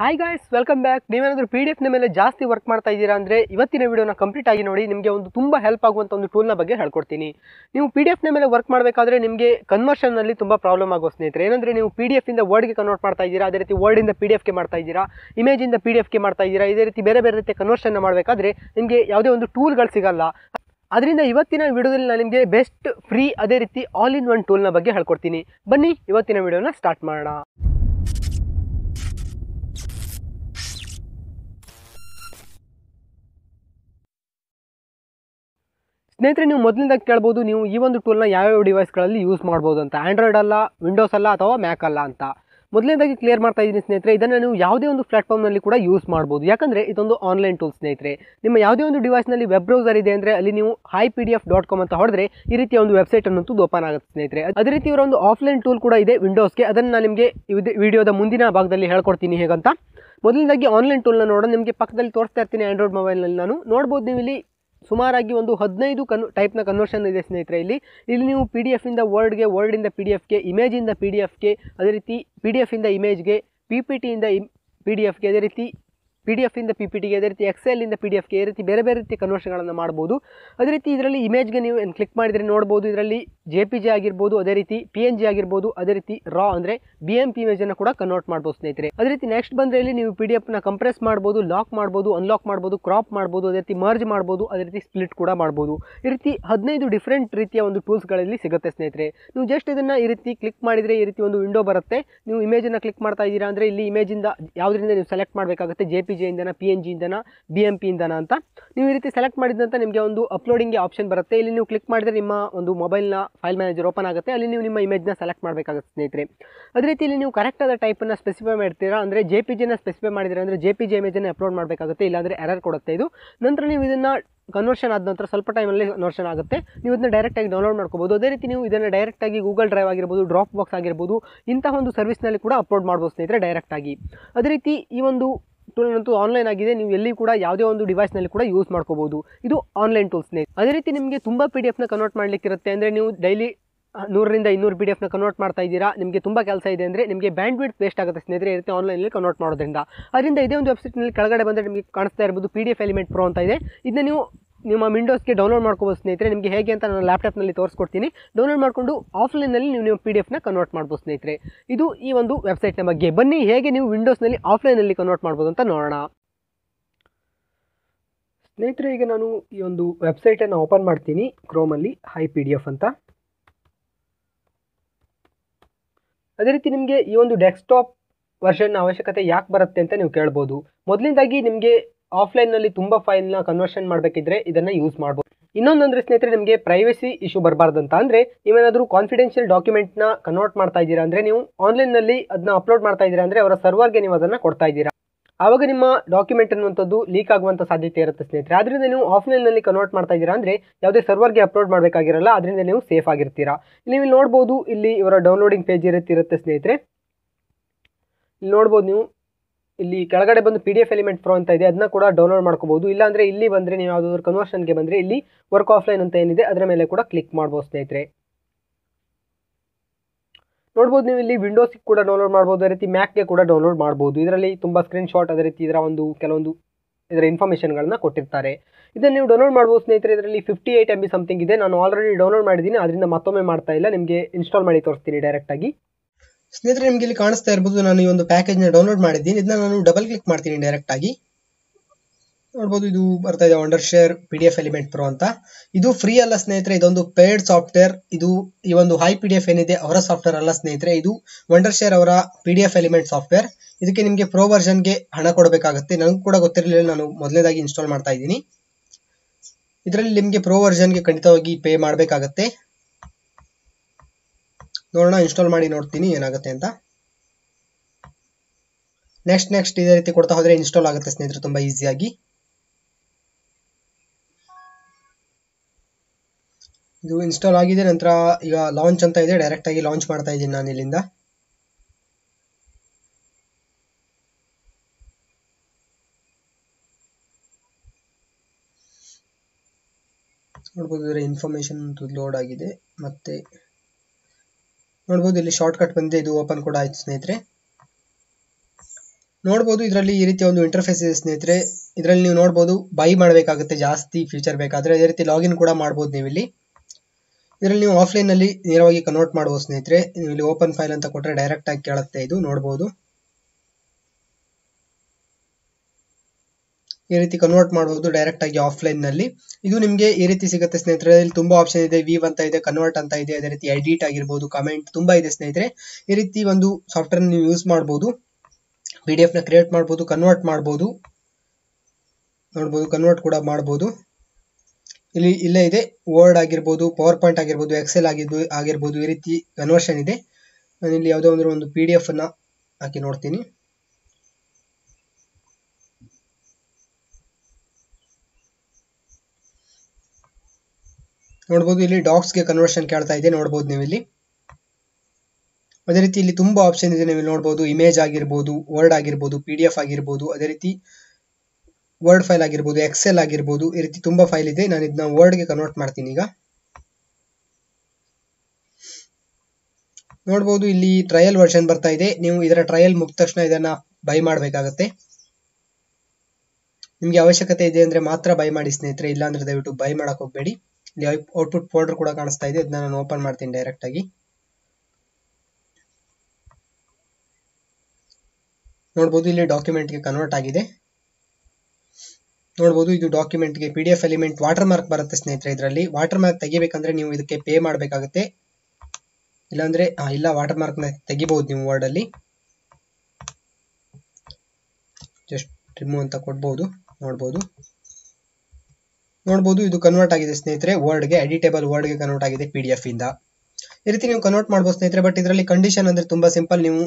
Hi guys welcome back ನೀವೇನಾದರೂ P D ಎಫ್ನ ಮೇಲೆ ಜಾಸ್ತಿ ವರ್ಕ್ ಮಾಡ್ತಾ ಇದ್ದೀರಾ ಅಂದರೆ ಇವತ್ತಿನ ವಿಡಿಯೋನ ಕಂಪ್ಲೀಟ್ ಆಗಿ ನೋಡಿ, ನಿಮಗೆ ಒಂದು ತುಂಬ ಹೆಲ್ಪ್ ಆಗುವಂಥ ಒಂದು ಟೂಲ್ನ ಬಗ್ಗೆ ಹೇಳ್ಕೊಡ್ತೀನಿ. ನೀವು ಪಿ ಡಿ ಎಫ್ನ ಮೇಲೆ ವರ್ಕ್ ಮಾಡಬೇಕಾದ್ರೆ ನಿಮಗೆ ಕನ್ವರ್ಷನ್ನಲ್ಲಿ ತುಂಬ ಪ್ರಾಬ್ಲಮ್ ಆಗೋ ಸ್ನೇಹಿತರೆ. ಏನಂದರೆ ನೀವು ಪಿ ಡಿ ಎಫಿಂದ ವರ್ಡ್ಗೆ ಕನ್ವರ್ಟ್ ಮಾಡ್ತಾ ಇದ್ದೀರಾ, ಅದೇ ರೀತಿ ವರ್ಡಿಂದ ಪಿ ಡಿ ಎಫ್ಗೆ ಮಾಡ್ತಾ ಇದ್ದೀರಾ ಇಮೇಜಿಂದ ಪಿ ಡಿ ಎಫ್ಗೆ ಮಾಡ್ತಾ ಇದ್ದೀರಾ, ಇದೇ ರೀತಿ ಬೇರೆ ಬೇರೆ ರೀತಿಯ ಕನ್ವರ್ಷನ್ನ ಮಾಡಬೇಕಾದ್ರೆ ನಿಮಗೆ ಯಾವುದೇ ಒಂದು ಟೂಲ್ಗಳು ಸಿಗಲ್ಲ. ಅದರಿಂದ ಇವತ್ತಿನ ವಿಡಿಯೋದಲ್ಲಿ ನಾನು ನಿಮಗೆ ಬೆಸ್ಟ್ ಫ್ರೀ ಅದೇ ರೀತಿ ಆಲ್ ಇನ್ ಒನ್ ಟೂಲ್ನ ಬಗ್ಗೆ ಹೇಳ್ಕೊಡ್ತೀನಿ. ಬನ್ನಿ, ಇವತ್ತಿನ ವಿಡಿಯೋನ ಸ್ಟಾರ್ಟ್ ಮಾಡೋಣ. ಸ್ನೇಹಿತರೆ, ನೀವು ಮೊದಲಿಂದ ಕೇಳ್ಬೋದು, ನೀವು ಈ ಒಂದು ಟೂಲ್ನ ಯಾವ್ಯಾವ ಡಿವೈಸ್ಗಳಲ್ಲಿ ಯೂಸ್ ಮಾಡ್ಬೋದು ಅಂತ. ಆ್ಯಂಡ್ರಾಯ್ಡ್ ಅಲ್ಲ ವಿಂಡೋಸ್ ಅಲ್ಲ ಅಥವಾ ಮ್ಯಾಕ್ ಅಲ್ಲ ಅಂತ. ಮೊದಲನೇದಾಗಿ ಕ್ಲಿಯರ್ ಮಾಡ್ತಾ ಇದ್ದೀನಿ ಸ್ನೇಹಿತರೆ, ಇದನ್ನು ನೀವು ಯಾವುದೇ ಒಂದು ಪ್ಲಾಟ್ಫಾರ್ಮ್ನಲ್ಲಿ ಕೂಡ ಯೂಸ್ ಮಾಡ್ಬೋದು. ಯಾಕಂದರೆ ಇದೊಂದು ಆನ್ಲೈನ್ ಟೂಲ್ ಸ್ನೇಹಿತರೆ. ನಿಮ್ಮ ಯಾವುದೇ ಒಂದು ಡಿವೈಸ್ನಲ್ಲಿ ವೆಬ್ ಬ್ರೌಸರ್ ಇದೆ ಅಂದರೆ ಅಲ್ಲಿ ನೀವು hi P D F dot com ಅಂತ ಹೊಡೆದ್ರೆ ಈ ರೀತಿಯ ಒಂದು ವೆಬ್ಸೈಟ್ ಅನ್ನಂತೂ ಓಪನ್ ಆಗುತ್ತೆ ಸ್ನೇಹಿತರೆ. ಅದೇ ರೀತಿ ಇವರ ಒಂದು ಆಫ್ಲೈನ್ ಟೂಲ್ ಕೂಡ ಇದೆ ವಿಂಡೋಸ್ಗೆ ಅದನ್ನು ನಾನು ನಿಮಗೆ ವಿಡಿಯೋದ ಮುಂದಿನ ಭಾಗದಲ್ಲಿ ಹೇಳ್ಕೊಡ್ತೀನಿ ಹೇಗಂತ. ಮೊದಲನೇದಾಗಿ ಆನ್ಲೈನ್ ಟೂಲ್ನ ನೋಡೋಣ. ನಿಮಗೆ ಪಕ್ಕದಲ್ಲಿ ತೋರಿಸ್ತಾ ಇರ್ತೀನಿ ಆ್ಯಂಡ್ರಾಯ್ಡ್ ಮೊಬೈಲ್ನಲ್ಲಿ ನಾನು. ನೋಡ್ಬೋದು ನೀವು ಇಲ್ಲಿ ಸುಮಾರಾಗಿ ಒಂದು ಹದಿನೈದು ಕನ್ ಟೈಪ್ನ ಕನ್ವರ್ಷನ್ ಇದೆ ಸ್ನೇಹಿತರೆ ಇಲ್ಲಿ. ಇಲ್ಲಿ ನೀವು ಪಿ ಡಿ ಎಫಿಂದ ವರ್ಡ್ಗೆ ವರ್ಡಿಂದ ಪಿ ಡಿ ಎಫ್ಗೆ ಇಮೇಜಿಂದ ಪಿ ಡಿ ಎಫ್ಗೆ ಅದೇ ರೀತಿ ಪಿ ಡಿ ಎಫಿಂದ ಇಮೇಜ್ಗೆ ಪಿ ಪಿ ಟಿಯಿಂದ ಪಿ ಡಿ ಎಫ್ಗೆ ಅದೇ ರೀತಿ ಪಿ ಡಿ ಇಂದ ಪಿ ಪಿ ಟಿಗೆ ಅದೇ ರೀತಿ ಎಕ್ಸೆಲಿಂದ ಪಿ ಡಿ ಎಫ್ಗೆ ಈ ರೀತಿ ಬೇರೆ ಬೇರೆ ರೀತಿ ಕನ್ವರ್ಷನ್ಗಳನ್ನು ಮಾಡ್ಬೋದು. ಅದೇ ರೀತಿ ಇದರಲ್ಲಿ ಇಮೇಜ್ಗೆ ನೀವು ಕ್ಲಿಕ್ ಮಾಡಿದರೆ ನೋಡ್ಬೋದು. ಇದರಲ್ಲಿ ಜೆ ಪಿ ಜಿ ಆಗಿರ್ಬೋದು, ಅದೇ ರೀತಿ ಪಿ ಎನ್ ಜಿ ಆಗಿರ್ಬೋದು, ಅದೇ ರೀತಿ ರಾ ಅಂದರೆ ಬಿ ಎಂ ಪಿ ಇಮೇಜನ್ನು ಕೂಡ ಕನ್ವರ್ಟ್ ಮಾಡ್ಬೋದು ಸ್ನೇಹಿತರೆ. ಅದೇ ರೀತಿ ನೆಕ್ಸ್ಟ್ ಬಂದರೆ ಇಲ್ಲಿ ನೀವು ಪಿ ಡಿ ಎಫ್ನ ಕಂಪ್ರೆಸ್ ಮಾಡ್ಬೋದು ಲಾಕ್ ಮಾಡ್ಬೋದು ಅನ್ಲಾಕ್ ಮಾಡ್ಬೋದು ಕ್ರಾಪ್ ಮಾಡ್ಬೋದು, ಅದೇ ರೀತಿ ಮರ್ಜ್ ಮಾಡ್ಬೋದು, ಅದೇ ರೀತಿ ಸ್ಪ್ಲಿಟ್ ಕೂಡ ಮಾಡ್ಬೋದು. ಈ ರೀತಿ ಹದಿನೈದು ಡಿಫ್ರೆಂಟ್ ರೀತಿಯ ಒಂದು ಟೂಲ್ಸ್ಗಳಲ್ಲಿ ಸಿಗುತ್ತೆ ಸ್ನೇಹಿತರೆ. ನೀವು ಜಸ್ಟ್ ಇದನ್ನು ಈ ರೀತಿ ಕ್ಲಿಕ್ ಮಾಡಿದರೆ ಈ ರೀತಿ ಒಂದು ವಿಂಡೋ ಬರುತ್ತೆ. ನೀವು ಇಮೇಜನ್ನು ಕ್ಲಿಕ್ ಮಾಡ್ತಾ ಇದ್ದೀರಾ ಅಂದರೆ ಇಲ್ಲಿ ಇಮೇಜಿಂದ ಯಾವುದರಿಂದ ನೀವು ಸೆಲೆಕ್ಟ್ ಮಾಡಬೇಕಾಗುತ್ತೆ ಜೆ ಪಿ ಜಿಯಿಂದನ ಪಿ ಎನ್ ಜಿಯಿಂದನ ಬಿ ಎಂ ಪಿಯಿಂದನ ಅಂತ ನೀವು ಈ ರೀತಿ ಸೆಲೆಕ್ಟ್ ಮಾಡಿದಂತ ನಿಮಗೆ ಒಂದು ಅಪ್ಲೋಡಿಂಗ್ಗೆ ಆಪ್ಷನ್ ಬರುತ್ತೆ. ಇಲ್ಲಿ ನೀವು ಕ್ಲಿಕ್ ಮಾಡಿದರೆ ನಿಮ್ಮ ಒಂದು ಮೊಬೈಲ್ನ ಫೈಲ್ ಮ್ಯಾನೇಜರ್ ಓಪನ್ ಆಗುತ್ತೆ. ಅಲ್ಲಿ ನೀವು ನಿಮ್ಮ ಇಮೇಜ್ನ ಸೆಲೆಕ್ಟ್ ಮಾಡಬೇಕಾಗುತ್ತೆ ಸ್ನೇಹಿತರೆ. ಅದೇ ರೀತಿ ಇಲ್ಲಿ ನೀವು ಕರೆಕ್ಟಾದ ಟೈಪನ್ನು ಸ್ಪೆಸಿಫೈ ಮಾಡ್ತೀರಾ ಅಂದರೆ ಜೆ ಪಿ ಜಿನ ಸ್ಪೆಸಿಫೈ ಮಾಡಿದರೆ ಅಂದರೆ ಜೆ ಪಿ ಜಿ ಇಮೇಜನ್ನು ಅಪ್ಲೋಡ್ ಮಾಡಬೇಕಾಗುತ್ತೆ, ಇಲ್ಲಾಂದರೆ ಎರರ್ ಕೊಡುತ್ತೆ ಇದು. ನಂತರ ನೀವು ಇದನ್ನು ಕನ್ವರ್ಷನ್ ಆದ ನಂತರ ಸ್ವಲ್ಪ ಟೈಮಲ್ಲಿ ಕನ್ವರ್ಷನ್ ಆಗುತ್ತೆ. ನೀವು ಇದನ್ನ ಡೈರೆಕ್ಟಾಗಿ ಡೌನ್ಲೋಡ್ ಮಾಡ್ಕೋಬೋದು. ಅದೇ ರೀತಿ ನೀವು ಇದನ್ನು ಡೈರೆಕ್ಟಾಗಿ ಗೂಗಲ್ ಡ್ರೈವ್ ಆಗಿರ್ಬೋದು ಡ್ರಾಪ್ ಬಾಕ್ಸ್ ಆಗಿರ್ಬೋದು, ಇಂತಹ ಒಂದು ಸರ್ವಿಸ್ನಲ್ಲಿ ಕೂಡ ಅಪ್ಲೋಡ್ ಮಾಡ್ಬೋದು ಸ್ನೇಹಿತರೆ ಡೈರೆಕ್ಟಾಗಿ ಅದೇ ರೀತಿ ಈ ಒಂದು ಟೂಲ್ನಂತೂ ಆನ್ಲೈನ್ ಆಗಿದೆ. ನೀವು ಎಲ್ಲಿ ಕೂಡ ಯಾವುದೇ ಒಂದು ಡಿವೈಸ್ನಲ್ಲಿ ಕೂಡ ಯೂಸ್ ಮಾಡ್ಕೋಬೋದು. ಇದು ಆನ್ಲೈನ್ ಟೂಲ್ ಅದೇ ರೀತಿ ನಿಮಗೆ ತುಂಬ ಪಿ ಡಿ ಎಫ್ನ ಕನ್ವರ್ಟ್ ಮಾಡಲಿಕ್ಕಿರುತ್ತೆ ಅಂದರೆ ನೀವು ಡೈಲಿ ನೂರರಿಂದ ಇನ್ನೂರು ಪಿ ಡಿ ಎಫ್ನ ಕನ್ವರ್ಟ್ ಮಾಡ್ತಾ ಇದ್ದೀರಾ. ನಿಮಗೆ ತುಂಬ ಕೆಲಸ ಇದೆ ಅಂದರೆ ನಿಮಗೆ ಬ್ಯಾಂಡ್ ವಿಡ್ ವೇಸ್ಟ್ ಆಗುತ್ತೆ ಸ್ನೇಹಿತರೆ ಇರುತ್ತೆ ರೀತಿ ಆನ್ಲೈನಲ್ಲಿ ಕನ್ವರ್ಟ್ ಮಾಡೋದ್ರಿಂದ. ಅದರಿಂದ ಇದೇ ಒಂದು ವೆಬ್ಸೈಟ್ನಲ್ಲಿ ಕೆಳಗಡೆ ಬಂದರೆ ನಿಮಗೆ ಕಾಣಿಸ್ತಾ ಇರ್ಬೋದು P D F element pro ಅಂತ ಇದೆ. ಇದನ್ನ ನೀವು ನಿಮ್ಮ ವಿಂಡೋಸ್ಗೆ ಡೌನ್ಲೋಡ್ ಮಾಡ್ಕೋಬೋದು ಸ್ನೇಹಿತರೆ. ನಿಮಗೆ ಹೇಗೆ ಅಂತ ನಾನು ಲ್ಯಾಪ್ಟಾಪ್ನಲ್ಲಿ ತೋರಿಸ್ಕೊಡ್ತೀನಿ. ಡೌನ್ಲೋಡ್ ಮಾಡಿಕೊಂಡು ಆಫ್ಲೈನಲ್ಲಿ ನೀವು ನಿಮ್ಮ ಪಿ ಡಿ ಎಫ್ನ ಕನ್ವರ್ಟ್ ಮಾಡ್ಬೋದು ಸ್ನೇಹಿತರೆ. ಇದು ಈ ಒಂದು ವೆಬ್ಸೈಟ್ನ ಬಗ್ಗೆ. ಬನ್ನಿ, ಹೇಗೆ ನೀವು ವಿಂಡೋಸ್ನಲ್ಲಿ ಆಫ್ಲೈನಲ್ಲಿ ಕನ್ವರ್ಟ್ ಮಾಡ್ಬೋದು ಅಂತ ನೋಡೋಣ. ಸ್ನೇಹಿತರೆ, ಈಗ ನಾನು ಈ ಒಂದು ವೆಬ್ಸೈಟನ್ನು ಓಪನ್ ಮಾಡ್ತೀನಿ. ಕ್ರೋಮಲ್ಲಿ ಹೈ ಪಿ ಡಿ ಎಫ್ ಅಂತ. ಅದೇ ರೀತಿ ನಿಮಗೆ ಈ ಒಂದು ಡೆಸ್ಕ್ಟಾಪ್ ವರ್ಷನ್ನ ಅವಶ್ಯಕತೆ ಯಾಕೆ ಬರುತ್ತೆ ಅಂತ ನೀವು ಕೇಳ್ಬೋದು. ಮೊದಲಿಂದಾಗಿ ನಿಮಗೆ ಆಫ್ಲೈನ್ನಲ್ಲಿ ತುಂಬ ಫೈಲ್ನ ಕನ್ವರ್ಷನ್ ಮಾಡಬೇಕಿದ್ರೆ ಇದನ್ನು ಯೂಸ್ ಮಾಡ್ಬೋದು. ಇನ್ನೊಂದಂದ್ರೆ ಸ್ನೇಹಿತರೆ, ನಿಮಗೆ ಪ್ರೈವಸಿ ಇಶ್ಯೂ ಬರಬಾರ್ದು ಅಂತ ಅಂದರೆ ನೀವೇನಾದರೂ ಕಾನ್ಫಿಡೆನ್ಷಿಯಲ್ ಡಾಕ್ಯುಮೆಂಟ್ನ ಕನ್ವರ್ಟ್ ಮಾಡ್ತಾ ಇದ್ದೀರಾ ಅಂದರೆ ನೀವು ಆನ್ಲೈನ್ನಲ್ಲಿ ಅದನ್ನ ಅಪ್ಲೋಡ್ ಮಾಡ್ತಾ ಇದ್ದೀರಾ ಅಂದರೆ ಅವರ ಸರ್ವರ್ಗೆ ನೀವು ಅದನ್ನು ಕೊಡ್ತಾ ಇದ್ದೀರಾ. ಆವಾಗ ನಿಮ್ಮ ಡಾಕ್ಯುಮೆಂಟ್ ಅನ್ನುವಂಥದ್ದು ಲೀಕ್ ಆಗುವಂಥ ಸಾಧ್ಯತೆ ಇರುತ್ತೆ ಸ್ನೇಹಿತರೆ. ಅದರಿಂದ ನೀವು ಆಫ್ಲೈನ್ನಲ್ಲಿ ಕನ್ವರ್ಟ್ ಮಾಡ್ತಾ ಇದ್ದೀರಾ ಅಂದರೆ ಯಾವುದೇ ಸರ್ವರ್ಗೆ ಅಪ್ಲೋಡ್ ಮಾಡಬೇಕಾಗಿರಲ್ಲ ಅದರಿಂದ ನೀವು ಸೇಫ್ ಆಗಿರ್ತೀರಾ. ಇಲ್ಲಿ ನೀವು ನೋಡ್ಬೋದು, ಇಲ್ಲಿ ಇವರ ಡೌನ್ಲೋಡಿಂಗ್ ಪೇಜ್ ಇರುತ್ತೆ ಇರುತ್ತೆ ಸ್ನೇಹಿತರೆ. ಇಲ್ಲಿ ನೋಡ್ಬೋದು ನೀವು ಇಲ್ಲಿ ಕೆಳಗಡೆ ಬಂದು P D F element pro ಅಂತ ಇದೆ ಅದನ್ನ ಕೂಡ ಡೌನ್ಲೋಡ್ ಮಾಡ್ಕೋಬಹುದು ಇಲ್ಲಾಂದರೆ ಇಲ್ಲಿ ಬಂದರೆ ನೀವು ಯಾವುದಾದ್ರು ಕನ್ವರ್ಷನ್ಗೆ ಬಂದರೆ ಇಲ್ಲಿ ವರ್ಕ್ ಆಫ್ಲೈನ್ ಅಂತ ಏನಿದೆ, ಅದರ ಮೇಲೆ ಕೂಡ ಕ್ಲಿಕ್ ಮಾಡ್ಬೋದು ಸ್ನೇಹಿತರೆ. ನೋಡ್ಬೋದು ನೀವು ಇಲ್ಲಿ ವಿಂಡೋಸ್ಗೆ ಕೂಡ ಡೌನ್ಲೋಡ್ ಮಾಡ್ಬೋದು, ಅದೇ ರೀತಿ ಮ್ಯಾಕ್ಗೆ ಕೂಡ ಡೌನ್ಲೋಡ್ ಮಾಡ್ಬೋದು. ಇದರಲ್ಲಿ ತುಂಬ ಸ್ಕ್ರೀನ್ ಶಾಟ್ ಅದೇ ರೀತಿ ಇದರ ಒಂದು ಕೆಲವೊಂದು ಇದರ ಇನ್ಫಾರ್ಮೇಷನ್ಗಳನ್ನ ಕೊಟ್ಟಿರ್ತಾರೆ. ಇದನ್ನು ನೀವು ಡೌನ್ಲೋಡ್ ಮಾಡ್ಬೋದು ಸ್ನೇಹಿತರೆ, ಇದರಲ್ಲಿ fifty eight M B something ಇದೆ. ನಾನು ಆಲ್ರೆಡಿ ಡೌನ್ಲೋಡ್ ಮಾಡಿದ್ದೀನಿ ಅದರಿಂದ ಮತ್ತೊಮ್ಮೆ ಮಾಡ್ತಾ ಇಲ್ಲ. ನಿಮಗೆ ಇನ್ಸ್ಟಾಲ್ ಮಾಡಿ ತೋರಿಸ್ತೀನಿ ಡೈರೆಕ್ಟಾಗಿ ಸ್ನೇಹಿತರೆ, ನಿಮಗೆ ಇಲ್ಲಿ ಕಾಣಿಸ್ತಾ ಇರ್ಬೋದು, ನಾನು ಈ ಒಂದು ಪ್ಯಾಕೇಜ್ನ ಡೌನ್ಲೋಡ್ ಮಾಡಿದ್ದೀನಿ. ಇದನ್ನ ನಾನು ಡಬಲ್ ಕ್ಲಿಕ್ ಮಾಡ್ತೀನಿ ಡೈರೆಕ್ಟ್ ಆಗಿ. ನೋಡ್ಬೋದು, ಇದು ಬರ್ತಾ ಇದೆ Wondershare P D F element pro ಅಂತ. ಇದು ಫ್ರೀ ಅಲ್ಲ ಸ್ನೇಹಿತರೆ, ಇದೊಂದು ಪೇಯ್ಡ್ ಸಾಫ್ಟ್ವೇರ್ ಇದು ಈ ಒಂದು ಹೈ ಪಿ ಡಿ ಎಫ್ ಏನಿದೆ, ಅವರ ಸಾಫ್ಟ್ವೇರ್ ಅಲ್ಲ ಸ್ನೇಹಿತರೆ. ಇದು ವಂಡರ್ ಶೇರ್ ಅವರ ಪಿ ಎಫ್ ಎಲಿಮೆಂಟ್ ಸಾಫ್ಟ್ವೇರ್ ಇದಕ್ಕೆ ನಿಮಗೆ ಪ್ರೋ ವರ್ಷನ್ಗೆ ಹಣ ಕೊಡಬೇಕಾಗುತ್ತೆ. ನನಗೂ ಕೂಡ ಗೊತ್ತಿರಲಿಲ್ಲ, ನಾನು ಮೊದಲನೇದಾಗಿ ಇನ್ಸ್ಟಾಲ್ ಮಾಡ್ತಾ ಇದ್ದೀನಿ. ಇದರಲ್ಲಿ ನಿಮಗೆ ಪ್ರೋ ವರ್ಷನ್ಗೆ ಖಂಡಿತವಾಗಿ ಪೇ ಮಾಡಬೇಕಾಗತ್ತೆ. ನೋಡೋಣ ಇನ್ಸ್ಟಾಲ್ ಮಾಡಿ ನೋಡ್ತೀನಿ, ಏನಾಗುತ್ತೆ ಅಂತ. ನೆಕ್ಸ್ಟ್ ನೆಕ್ಸ್ಟ್ ಇದೇ ರೀತಿ ಕೊಡ್ತಾ ಹೋದರೆ ಇನ್ಸ್ಟಾಲ್ ಆಗುತ್ತೆ ಸ್ನೇಹಿತರೆ, ತುಂಬ ಈಸಿಯಾಗಿ ಇದು ಇನ್ಸ್ಟಾಲ್ ಆಗಿದೆ, ನಂತರ ಈಗ ಲಾಂಚ್ ಅಂತ ಇದೆ ಡೈರೆಕ್ಟ್ ಆಗಿ ಲಾಂಚ್ ಮಾಡ್ತಾ ಇದ್ದೀನಿ ನಾನು ಇಲ್ಲಿಂದ. ನೋಡ್ಬೋದು, ಇದರ ಇನ್ಫಾರ್ಮೇಶನ್ ಲೋಡ್ ಆಗಿದೆ, ಮತ್ತೆ ನೋಡ್ಬೋದು, ಇಲ್ಲಿ ಶಾರ್ಟ್ ಕಟ್ ಬಂದಿದೆ ಇದು ಓಪನ್ ಕೂಡ ಆಯ್ತು ಸ್ನೇಹಿತರೆ. ನೋಡ್ಬೋದು, ಇದರಲ್ಲಿ ಈ ರೀತಿಯ ಒಂದು ಇಂಟರ್ಫೇಸ್ ಇದೆ ಸ್ನೇಹಿತರೆ. ಇದರಲ್ಲಿ ನೀವು ನೋಡ್ಬೋದು ಬೈ ಮಾಡಬೇಕಾಗುತ್ತೆ, ಜಾಸ್ತಿ ಫೀಚರ್ ಬೇಕಾದ್ರೆ. ಅದೇ ರೀತಿ ಲಾಗಿನ್ ಕೂಡ ಮಾಡ್ಬೋದು ನೀವು ಇಲ್ಲಿ ಇದರಲ್ಲಿ ನೀವು ಆಫ್ಲೈನ್ನಲ್ಲಿ ನೇರವಾಗಿ ಕನ್ವರ್ಟ್ ಮಾಡ್ಬೋದು ಸ್ನೇಹಿತರೆ. ನೀವು ಇಲ್ಲಿ ಓಪನ್ ಫೈಲ್ ಅಂತ ಕೊಟ್ಟರೆ ಡೈರೆಕ್ಟ್ ಆಗಿ ಕೇಳುತ್ತೆ ಇದು, ನೋಡ್ಬೋದು. ಈ ರೀತಿ ಕನ್ವರ್ಟ್ ಮಾಡಬಹುದು ಡೈರೆಕ್ಟ್ ಆಗಿ ಆಫ್ಲೈನ್ನಲ್ಲಿ. ಇದು ನಿಮಗೆ ಈ ರೀತಿ ಸಿಗುತ್ತೆ ಸ್ನೇಹಿತರೆ. ಇಲ್ಲಿ ತುಂಬಾ ಆಪ್ಷನ್ ಇದೆ ವೀವ್ ಅಂತ ಇದೆ ಕನ್ವರ್ಟ್ ಅಂತ ಇದೆ, ಅದೇ ರೀತಿ ಎಡಿಟ್ ಆಗಿರ್ಬೋದು ಕಮೆಂಟ್ ತುಂಬಾ ಇದೆ ಸ್ನೇಹಿತರೆ. ಈ ರೀತಿ ಒಂದು ಸಾಫ್ಟ್ವೇರ್ ನೀವು ಯೂಸ್ ಮಾಡಬಹುದು ಪಿ ಡಿ ಎಫ್ನ ಕ್ರಿಯೇಟ್ ಮಾಡಬಹುದು ಕನ್ವರ್ಟ್ ಮಾಡಬಹುದು ನೋಡ್ಬೋದು ಕನ್ವರ್ಟ್ ಕೂಡ ಮಾಡಬಹುದು ಇಲ್ಲಿ ಇಲ್ಲೇ ಇದೆ ವರ್ಡ್ ಆಗಿರ್ಬೋದು ಪವರ್ ಪಾಯಿಂಟ್ ಆಗಿರ್ಬೋದು ಎಕ್ಸೆಲ್ ಆಗಿರ್ಬೋದು ಆಗಿರ್ಬೋದು, ಈ ರೀತಿ ಕನ್ವರ್ಷನ್ ಇದೆ. ನಾನು ಇಲ್ಲಿ ಯಾವುದೋ ಒಂದು ಪಿ ಡಿ ಎಫ್ ಅನ್ನ ಹಾಕಿ ನೋಡ್ತೀನಿ. ನೋಡ್ಬೋದು, ಇಲ್ಲಿ ಡಾಕ್ಸ್ಗೆ ಕನ್ವರ್ಷನ್ ಕೇಳ್ತಾ ಇದೆ, ನೋಡ್ಬೋದು ನೀವು ಇಲ್ಲಿ ಅದೇ ರೀತಿ ಇಲ್ಲಿ ತುಂಬಾ ಆಪ್ಷನ್ ಇದೆ ನೀವು ನೋಡ್ಬೋದು ಇಮೇಜ್ ಆಗಿರ್ಬೋದು ವರ್ಡ್ ಆಗಿರ್ಬೋದು ಪಿ ಡಿ ಎಫ್ ಆಗಿರ್ಬೋದು, ಅದೇ ರೀತಿ ವರ್ಡ್ ಫೈಲ್ ಆಗಿರ್ಬೋದು ಎಕ್ಸೆಲ್ ಆಗಿರ್ಬೋದು, ಈ ರೀತಿ ತುಂಬಾ ಫೈಲ್ ಇದೆ. ನಾನು ಇದನ್ನ ವರ್ಡ್ಗೆ ಕನ್ವರ್ಟ್ ಮಾಡ್ತೀನಿ ಈಗ. ನೋಡ್ಬೋದು, ಇಲ್ಲಿ ಟ್ರಯಲ್ ವರ್ಷನ್ ಬರ್ತಾ ಇದೆ. ನೀವು ಇದರ ಟ್ರಯಲ್ ಮುಗಿದ ತಕ್ಷಣ ಇದನ್ನ ಬೈ ಮಾಡಬೇಕಾಗತ್ತೆ. ನಿಮಗೆ ಅವಶ್ಯಕತೆ ಇದೆ ಅಂದ್ರೆ ಮಾತ್ರ ಬೈ ಮಾಡಿ ಸ್ನೇಹಿತರೆ, ಇಲ್ಲಾಂದರೆ ದಯವಿಟ್ಟು ಬೈ ಮಾಡಕ್ ಹೋಗ್ಬೇಡಿ. ಇಲ್ಲಿ ಔಟ್ಪುಟ್ ಫೋಲ್ಡರ್ ಕೂಡ ಕಾಣಿಸ್ತಾ ಇದೆ. ಇದನ್ನ ನಾನು ಓಪನ್ ಮಾಡ್ತೀನಿ ಡೈರೆಕ್ಟ್ ಆಗಿ. ನೋಡ್ಬೋದು ಇಲ್ಲಿ ಡಾಕ್ಯುಮೆಂಟ್ಗೆ ಕನ್ವರ್ಟ್ ಆಗಿದೆ. ನೋಡ್ಬೋದು ಇದು ಡಾಕ್ಯುಮೆಂಟ್ಗೆ P D F element water mark ಬರುತ್ತೆ ಸ್ನೇಹಿತರೆ ಇದರಲ್ಲಿ. ವಾಟರ್ ಮಾರ್ಕ್ ತೆಗಿಬೇಕಂದ್ರೆ ನೀವು ಇದಕ್ಕೆ ಪೇ ಮಾಡಬೇಕಾಗುತ್ತೆ. ಇಲ್ಲಾಂದ್ರೆ ಇಲ್ಲ ವಾಟರ್ ಮಾರ್ಕ್ನ ತೆಗಿಬಹುದು ನೀವು ವರ್ಡ್ ಅಲ್ಲಿ. ಜಸ್ಟ್ ರಿಮೂವ್ ಅಂತ ಕೊಡ್ಬೋದು. ನೋಡ್ಬೋದು. ನೋಡ್ಬೋದು ಇದು ಕನ್ವರ್ಟ್ ಆಗಿದೆ ಸ್ನೇಹಿತರೆ ವರ್ಡ್ಗೆ ಎಡಿಟೇಬಲ್ ವರ್ಡ್ಗೆ ಕನ್ವರ್ಟ್ ಆಗಿದೆ ಪಿ ಡಿ ಎಫ್ ಇಂದ. ಈ ರೀತಿ ನೀವು ಕನ್ವರ್ಟ್ ಮಾಡ್ಬೋದು ಸ್ನೇಹಿತರೆ ಬಟ್ ಇದರಲ್ಲಿ ಕಂಡೀಷನ್ ಅಂದ್ರೆ ತುಂಬಾ ಸಿಂಪಲ್ ನೀವು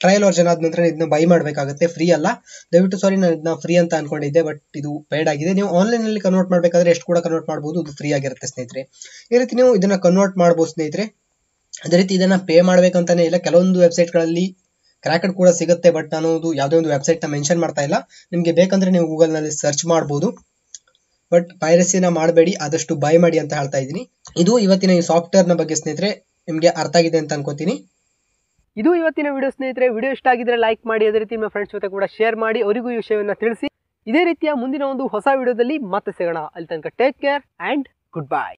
ಟ್ರಯಲ್ ವರ್ಷನ್ ಆದ ನಂತರ ಇದನ್ನ ಬೈ ಮಾಡಬೇಕಾಗುತ್ತೆ ಫ್ರೀ ಅಲ್ಲ. ದಯವಿಟ್ಟು ಸಾರಿ ನಾನು ಇದನ್ನ ಫ್ರೀ ಅಂತ ಅನ್ಕೊಂಡಿದ್ದೆ ಬಟ್ ಇದು ಪೇಡ್ ಆಗಿದೆ. ನೀವು ಆನ್ಲೈನ್ ಅಲ್ಲಿ ಕನ್ವರ್ಟ್ ಮಾಡಬೇಕಾದ್ರೆ ಎಷ್ಟು ಕೂಡ ಕನ್ವರ್ಟ್ ಮಾಡಬಹುದು ಇದು ಫ್ರೀ ಆಗಿರುತ್ತೆ ಸ್ನೇಹಿತರೆ. ಈ ರೀತಿ ನೀವು ಇದನ್ನ ಕನ್ವರ್ಟ್ ಮಾಡಬಹುದು ಸ್ನೇಹಿತರೆ. ಅದೇ ರೀತಿ ಇದನ್ನ ಪೇ ಮಾಡ್ಬೇಕಂತಾನೆ ಇಲ್ಲ. ಕೆಲವೊಂದು ವೆಬ್ಸೈಟ್ಗಳಲ್ಲಿ ಕ್ರ್ಯಾಕೆಡ್ ಕೂಡ ಸಿಗುತ್ತೆ ಬಟ್ ನಾನು ಯಾವುದೇ ಒಂದು ವೆಬ್ಸೈಟ್ನ ಮೆನ್ಷನ್ ಮಾಡ್ತಾ ಇಲ್ಲ. ನಿಮಗೆ ಬೇಕಂದ್ರೆ ನೀವು ಗೂಗಲ್ನಲ್ಲಿ ಸರ್ಚ್ ಮಾಡಬಹುದು ಬಟ್ ಪೈರಸಿನ ಮಾಡಬೇಡಿ, ಆದಷ್ಟು ಬೈ ಮಾಡಿ ಅಂತ ಹೇಳ್ತಾ ಇದ್ದೀನಿ. ಇದು ಇವತ್ತಿನ ಈ ಸಾಫ್ಟ್ವೇರ್ನ ಬಗ್ಗೆ ಸ್ನೇಹಿತರೆ, ನಿಮಗೆ ಅರ್ಥ ಆಗಿದೆ ಅಂತ ಅನ್ಕೋತೀನಿ. ಇದು ಇವತ್ತಿನ ವಿಡಿಯೋ ಸ್ನೇಹಿತರೆ ವಿಡಿಯೋ ಇಷ್ಟ ಆಗಿದ್ರೆ ಲೈಕ್ ಮಾಡಿ, ಅದೇ ರೀತಿ ನಿಮ್ಮ ಫ್ರೆಂಡ್ಸ್ ಜೊತೆ ಕೂಡ ಶೇರ್ ಮಾಡಿ, ಅವರಿಗೂ ಈ ವಿಷಯವನ್ನು ತಿಳಿಸಿ. ಇದೇ ರೀತಿಯ ಮುಂದಿನ ಒಂದು ಹೊಸ ವಿಡಿಯೋದಲ್ಲಿ ಮತ್ತೆ ಸಿಗೋಣ. ಅಲ್ಲಿ ತನಕ take care and good bye